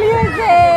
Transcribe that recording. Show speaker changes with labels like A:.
A: Music!